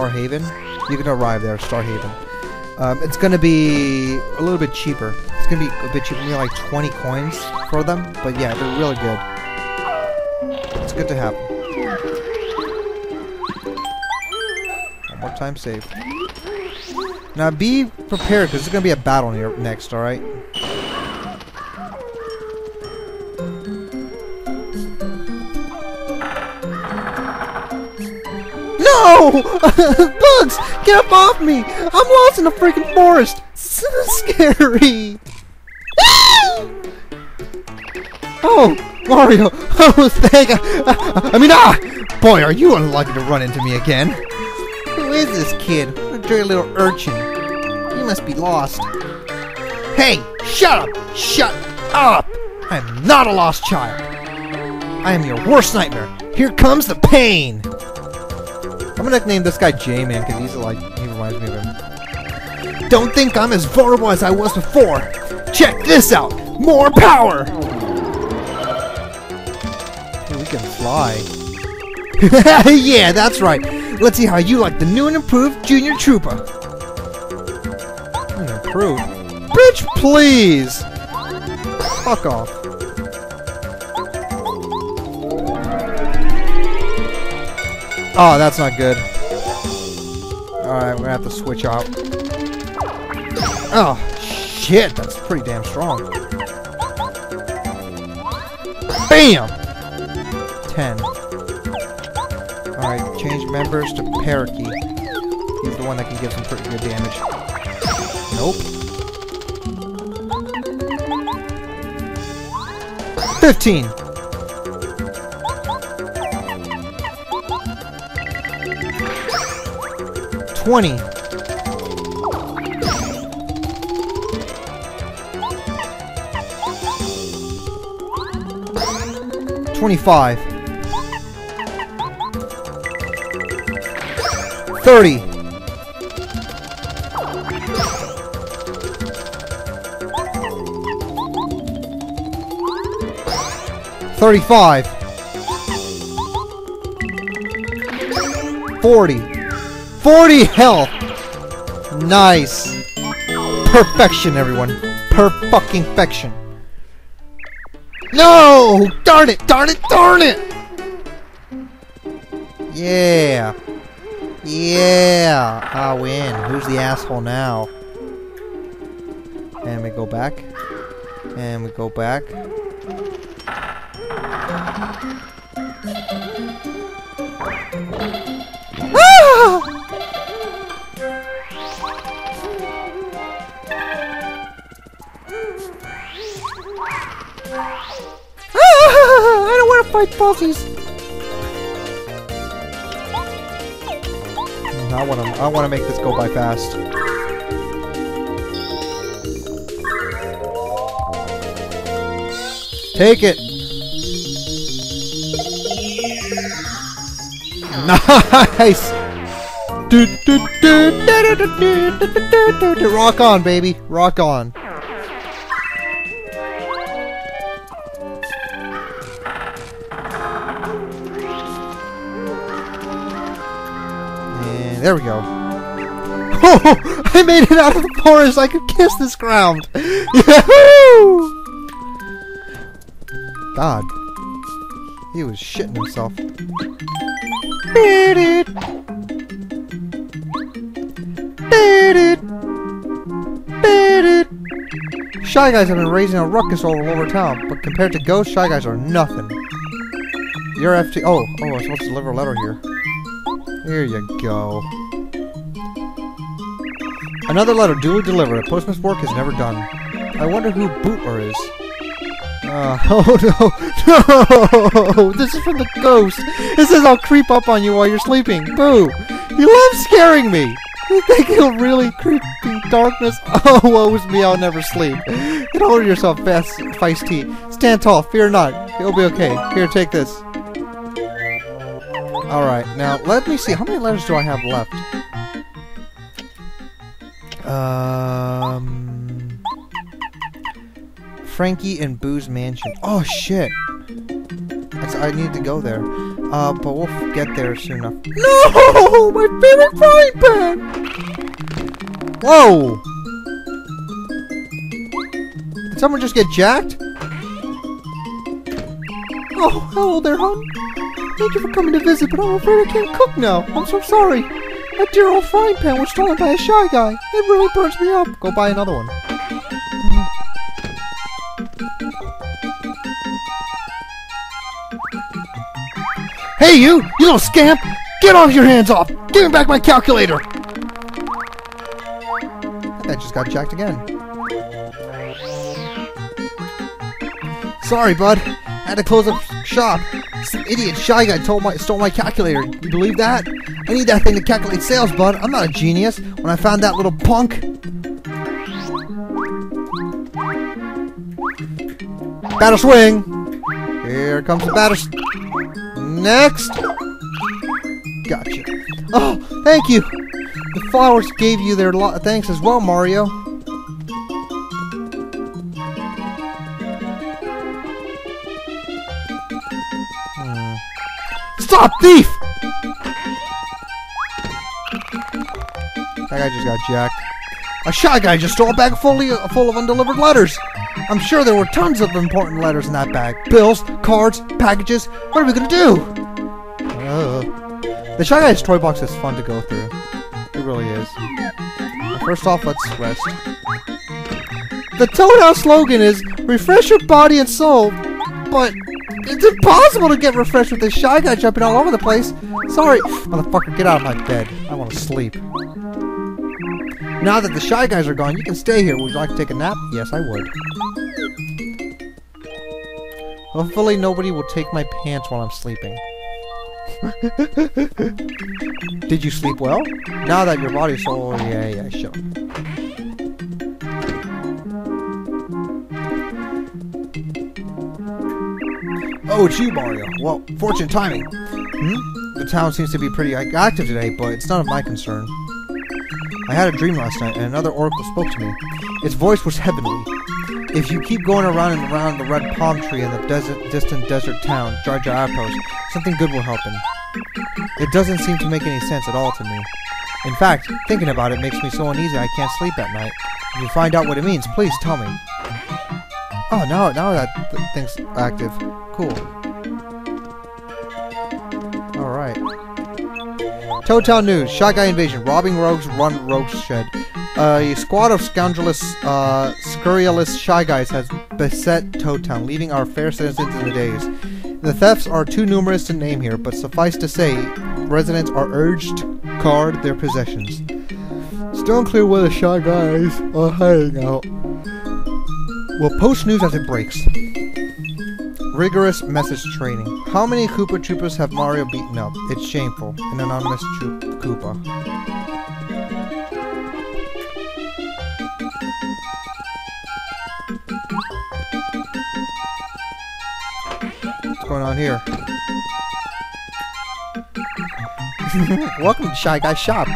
Star Haven. You can arrive there, Star Haven. Um, it's gonna be a little bit cheaper. It's gonna be a bit cheaper, maybe like 20 coins for them. But yeah, they're really good. It's good to have. One more time, save. Now be prepared because there's gonna be a battle here next. All No! Bugs! Get up off me! I'm lost in the freaking forest! So scary! oh, Mario! Oh, thank I, I mean, ah! Boy, are you unlucky to run into me again. Who is this kid? A dirty little urchin. He must be lost. Hey! Shut up! Shut up! I am not a lost child. I am your worst nightmare. Here comes the pain! I'm gonna name this guy J-Man because he's like, he reminds me of him. Don't think I'm as vulnerable as I was before. Check this out. More power. Hey, we can fly. yeah, that's right. Let's see how you like the new and improved Junior Troopa. Hmm, improved? Bitch, please. Fuck off. Oh, that's not good. Alright, we're gonna have to switch out. Oh, shit, that's pretty damn strong. BAM! 10. Alright, change members to Parakarry. He's the one that can give some pretty good damage. Nope. 15! Twenty. Twenty-five. Thirty. Thirty-five. Forty. 40 health! Nice! Perfection, everyone. Per-fucking-fection. No! Darn it! Darn it! Darn it! Yeah! Yeah! I win. Who's the asshole now? And we go back. And we go back. Ah, I don't want to fight bosses. I want to. I want to make this go by fast. Take it. Nice. Rock on, baby. Rock on. There we go. Oh, I made it out of the forest. I could kiss this ground. Yahoo! God. He was shitting himself. Beat it. Beat it. Beat it. Shy Guys have been raising a ruckus all over town, but compared to Ghost, Shy Guys are nothing. Your FT- oh, oh, I'm supposed to deliver a letter here. Here you go. Another letter duly delivered. A postman's work is never done. I wonder who Bootler is. Uh, oh no, no! This is from the ghost. It says I'll creep up on you while you're sleeping. Boo! You love scaring me. You think you'll really creep darkness? Oh, woe's me! I'll never sleep. Get hold of yourself, fast, feisty. Stand tall. Fear not. It'll be okay. Here, take this. All right. Now let me see. How many letters do I have left? Um. Franky and Boo's mansion. Oh shit! That's, I need to go there. Uh, but we'll get there soon enough. No! My favorite frying pan! Whoa! Did someone just get jacked? Oh, hello there, hon. Thank you for coming to visit, but I'm afraid I can't cook now. I'm so sorry. My dear old frying pan was stolen by a shy guy. It really burns me up. Go buy another one. Hey, you! You little scamp! Get off your hands off! Give me back my calculator! I just got jacked again. Sorry, bud. I had to close up shop. Some idiot shy guy told my stole my calculator. You believe that? I need that thing to calculate sales, bud. I'm not a genius. When I found that little punk. Battle swing. Here comes the battle. Next. Gotcha. Oh, thank you. The flowers gave you their thanks as well, Mario. Stop, thief! That guy just got jacked. A shy guy just stole a bag fully full of undelivered letters. I'm sure there were tons of important letters in that bag. Bills, cards, packages. What are we gonna do? Uh, the Shy Guy's toy box is fun to go through. It really is. First off, let's rest. The Toad House slogan is refresh your body and soul, but it's impossible to get refreshed with this Shy Guy jumping all over the place. Sorry, motherfucker, get out of my bed. I want to sleep. Now that the Shy Guys are gone, you can stay here. Would you like to take a nap? Yes, I would. Hopefully nobody will take my pants while I'm sleeping. Did you sleep well? Now that your body's so... Oh, yeah, yeah, sure. Oh, it's you, Mario. Well, fortune timing. Hmm? The town seems to be pretty active today, but it's none of my concern. I had a dream last night, and another oracle spoke to me. Its voice was heavenly. If you keep going around and around the red palm tree in the desert, distant desert town, Dry Dry Outpost, something good will happen. It doesn't seem to make any sense at all to me. In fact, thinking about it makes me so uneasy I can't sleep at night. If you find out what it means, please tell me. Oh, now, now that th- thing's active. Cool. Alright. Toad News. Shy Guy Invasion. Robbing rogues run rogue shed. A squad of scoundrelous, uh, Shy Guys has beset Toad leaving our fair citizens in the daze. The thefts are too numerous to name here, but suffice to say, residents are urged to guard their possessions. Still unclear where the Shy Guys are hiding out. We'll post news as it breaks. Rigorous message training. How many Koopa Troopas have Mario beaten up? It's shameful. An anonymous troop Koopa. What's going on here? Welcome to Shy Guy Shop.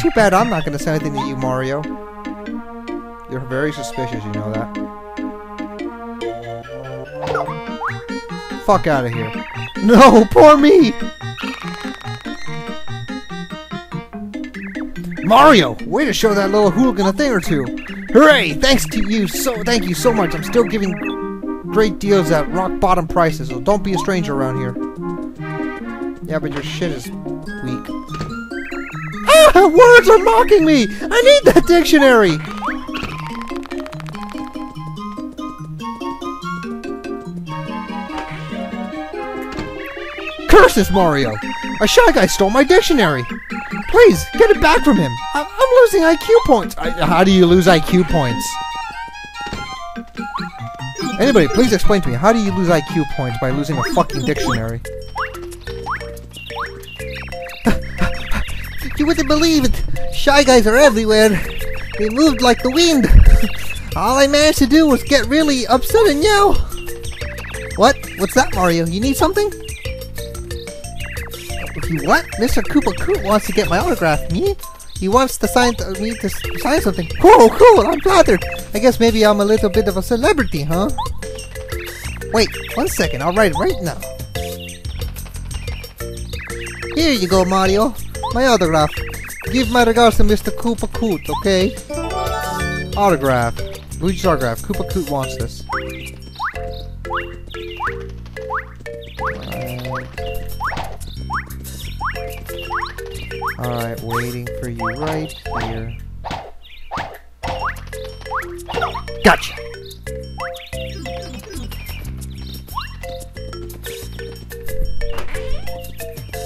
Too bad I'm not going to say anything to you, Mario. You're very suspicious, you know that. Fuck out of here. No, poor me! Mario, way to show that little hooligan a thing or two. Hooray! Thanks to you so thank you so much. I'm still giving great deals at rock bottom prices, so don't be a stranger around here. Yeah, but your shit is weak. Ah, words are mocking me! I need that dictionary! This Mario! A shy guy stole my dictionary! Please, get it back from him! I- I'm losing IQ points! I- how do you lose IQ points? Anybody, please explain to me, how do you lose IQ points by losing a fucking dictionary? you wouldn't believe it! Shy guys are everywhere! They moved like the wind! All I managed to do was get really upset and yell! What? What's that, Mario? You need something? You what? Mr. Koopa Koot wants to get my autograph. Me? He wants to sign uh, me to sign something. Cool, cool. I'm flattered. I guess maybe I'm a little bit of a celebrity, huh? Wait, one second. I'll write right now. Here you go, Mario. My autograph. Give my regards to Mr. Koopa Koot, okay? Autograph. Luigi's autograph. Koopa Koot wants this. Alright, waiting for you right here. Gotcha!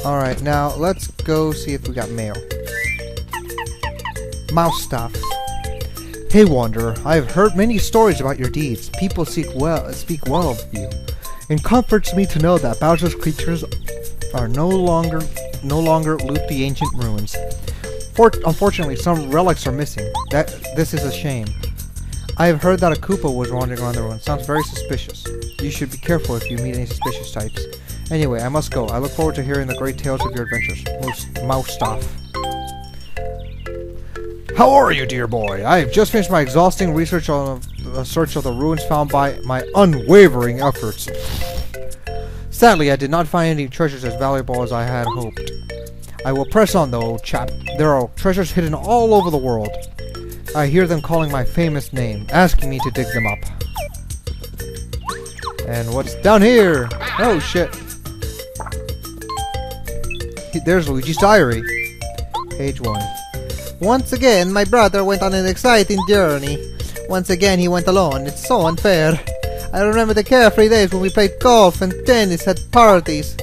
Alright, now let's go see if we got mail. Moustafa. Hey Wanderer, I have heard many stories about your deeds. People seek well speak well of you. It comforts me to know that Bowser's creatures are no longer no longer loot the ancient ruins. For unfortunately, some relics are missing. That this is a shame. I have heard that a Koopa was wandering around the ruins. Sounds very suspicious. You should be careful if you meet any suspicious types. Anyway, I must go. I look forward to hearing the great tales of your adventures. Most Moustafa. How are you, dear boy? I have just finished my exhausting research on a search of the ruins found by my unwavering efforts. Sadly, I did not find any treasures as valuable as I had hoped. I will press on, though, old chap. There are treasures hidden all over the world. I hear them calling my famous name, asking me to dig them up. And what's down here? Oh, shit. There's Luigi's diary. Page 1. Once again, my brother went on an exciting journey. Once again, he went alone. It's so unfair. I remember the carefree days when we played golf and tennis at parties.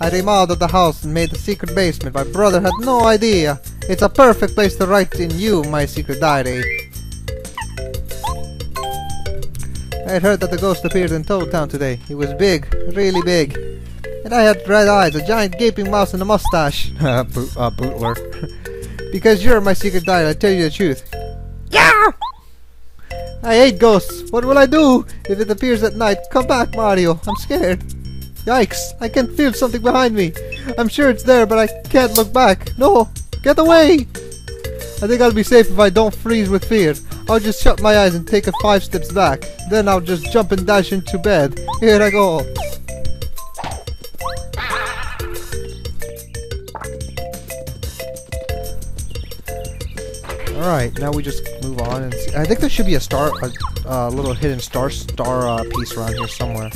I remodeled the house and made a secret basement. My brother had no idea. It's a perfect place to write in you my secret diary. I heard that the ghost appeared in Toad Town today. He was big, really big. And I had red eyes, a giant gaping mouth, and a mustache. Bo uh, bootler. because you're my secret diary, I tell you the truth. Yeah! I hate ghosts. What will I do if it appears at night? Come back, Mario. I'm scared. Yikes! I can feel something behind me. I'm sure it's there, but I can't look back. No! Get away! I think I'll be safe if I don't freeze with fear. I'll just shut my eyes and take a five steps back. Then I'll just jump and dash into bed. Here I go. Alright, now we just move on and see. I think there should be a star, a, little hidden star star uh, piece around here somewhere.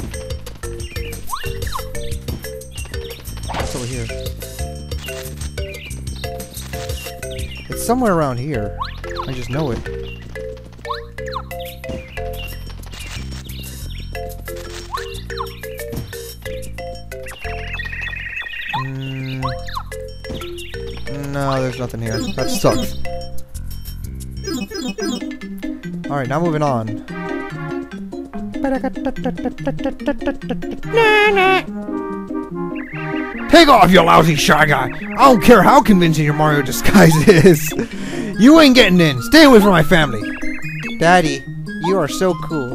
What's over here? It's somewhere around here. I just know it. Mm, no, there's nothing here. That sucks. Alright, now moving on. Take off, you lousy shy guy! I don't care how convincing your Mario disguise is! You ain't getting in! Stay away from my family! Daddy, you are so cool.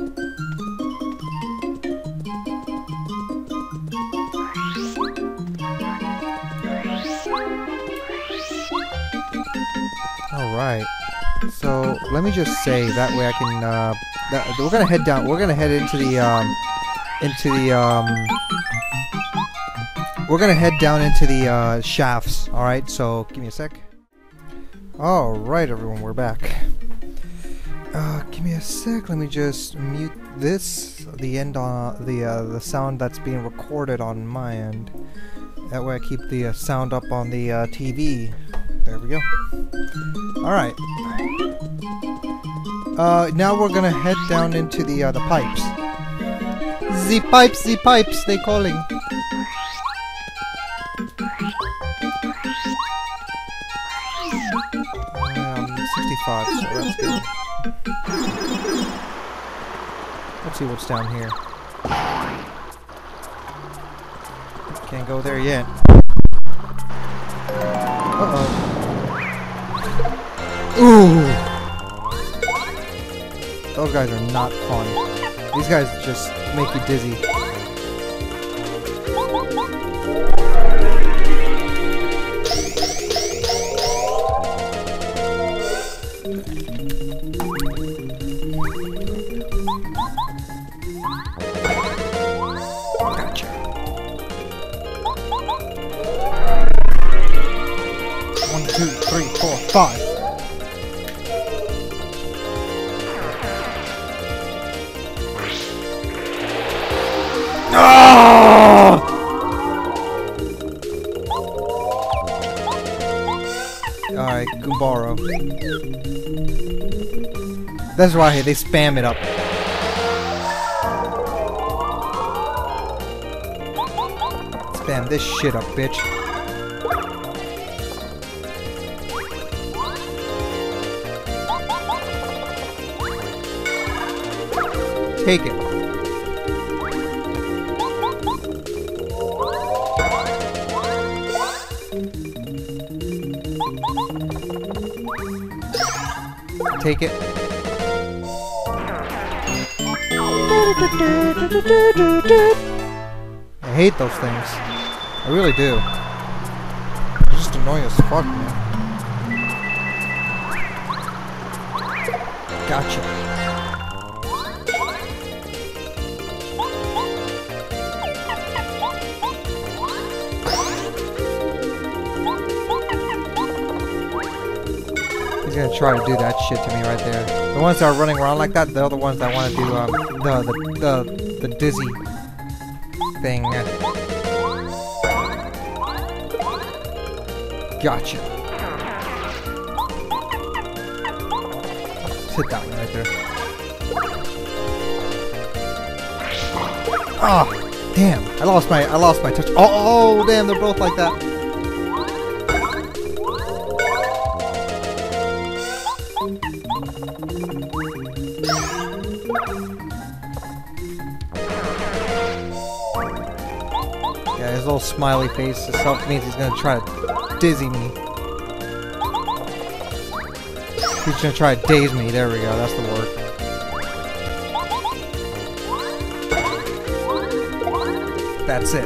Let me just say that way I can. Uh, that, we're gonna head down. We're gonna head into the um, into the um. We're gonna head down into the uh, shafts. All right. So give me a sec. All right, everyone, we're back. Uh, give me a sec. Let me just mute this. The end on the uh, the sound that's being recorded on my end. That way, I keep the uh, sound up on the uh, TV. There we go. Alright. Uh, now we're gonna head down into the, uh, the pipes. The pipes, the pipes, they calling. Um, 65, so that's good. Let's see what's down here. Can't go there yet. Uh-oh. Ooh! Those guys are not fun. These guys just make you dizzy. Five. Ah! Alright, Goombario. That's why they spam it up. Spam this shit up, bitch. Take it. Take it. I hate those things. I really do. They're just annoying as fuck, man. He's gonna try to do that shit to me right there. The ones that are running around like that, they're the other ones that want to do um, the, the the the dizzy thing. Gotcha. Hit that one right there. Oh, damn! I lost my I lost my touch. Oh, oh damn! They're both like that. His little smiley face itself means he's gonna try to dizzy me. He's gonna try to daze me. There we go. That's the word. That's it.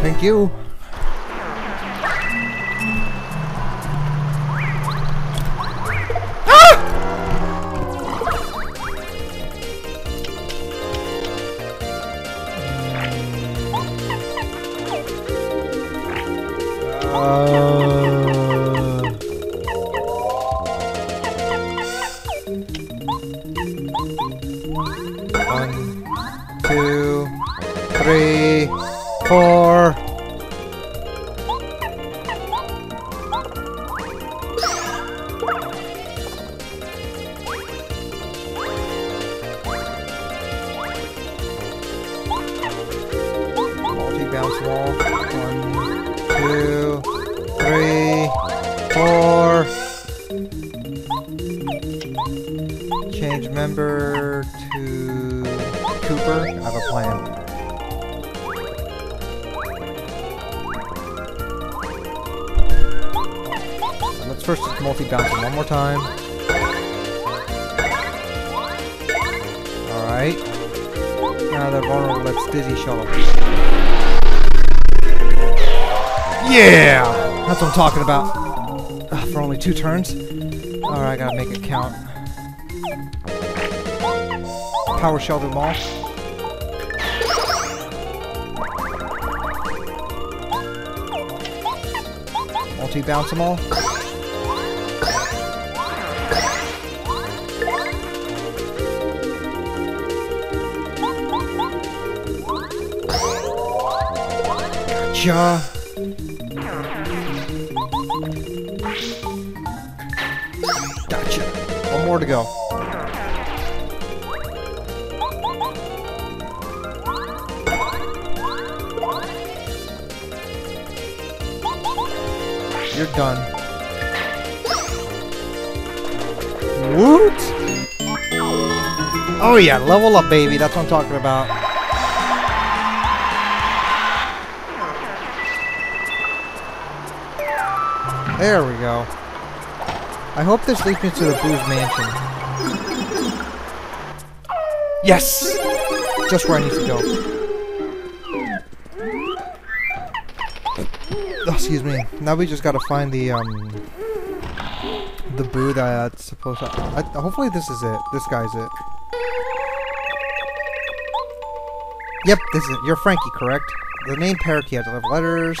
Thank you. Uh, Change member to Kooper. I have a plan. Let's first just multi-bounce one more time. Alright. Now they're vulnerable. Let's Dizzy Shell. Yeah! That's what I'm talking about. Ugh, for only two turns. Alright, I gotta make it count. Power shell them all. Multi-bounce them all. Gotcha. Gotcha. One more to go. You're done. Woot! Oh yeah, level up, baby. That's what I'm talking about. There we go. I hope this leads me to the Boo's Mansion. Yes! Just where I need to go. Excuse me. Now we just gotta find the, um... The Boo that's supposed to... I, hopefully this is it. This guy's it. Yep, this is it. You're Franky, correct? the name Parakarry. Deliver letters.